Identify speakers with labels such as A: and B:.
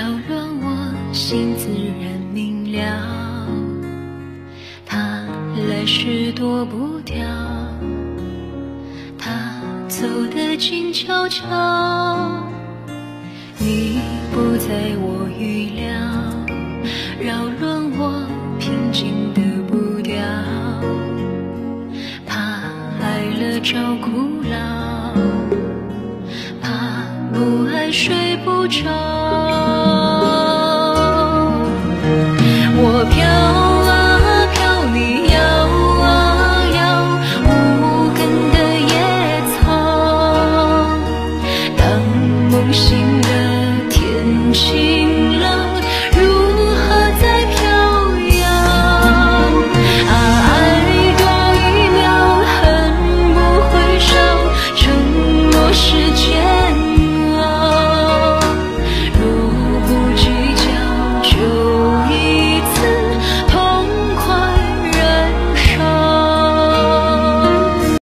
A: 扰乱我心自然明了，他来时躲不掉，他走得静悄悄，你不在我预料，扰乱我平静的步调，怕爱了找苦恼，怕不爱睡不着。心。